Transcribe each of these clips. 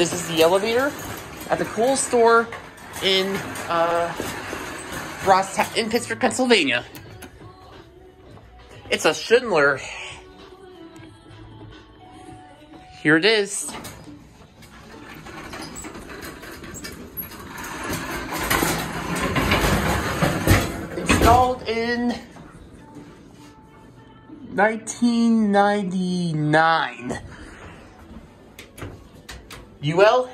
This is the elevator at the Kohl's store in uh, Ross in Pittsburgh, Pennsylvania. It's a Schindler. Here it is. Installed in 1999. UL?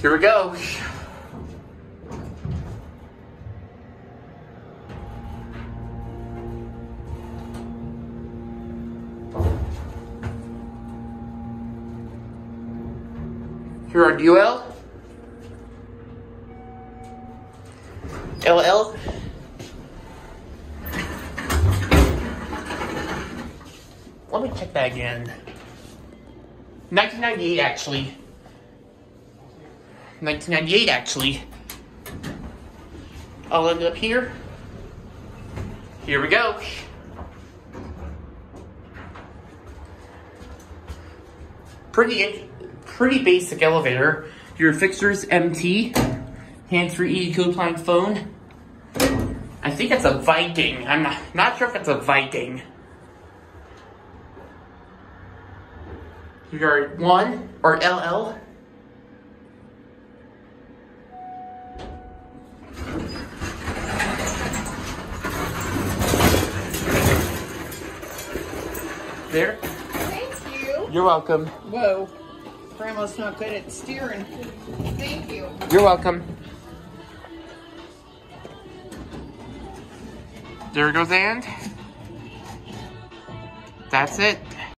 Here we go. Here are UL. LL. Let me check that again. 1998, actually. 1998, actually. I'll end up here. Here we go. Pretty, pretty basic elevator. Your fixtures MT, hands-free EQ applying phone. I think it's a Viking. I'm not, not sure if it's a Viking. Your one or LL. There. Thank you. You're welcome. Whoa. Grandma's not good at steering. Thank you. You're welcome. There goes and. That's it.